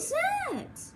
is that?